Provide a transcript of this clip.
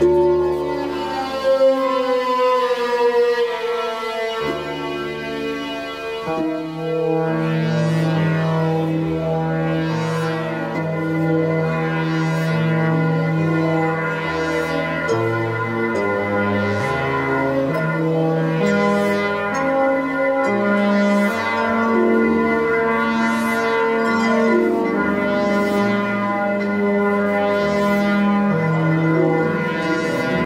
Música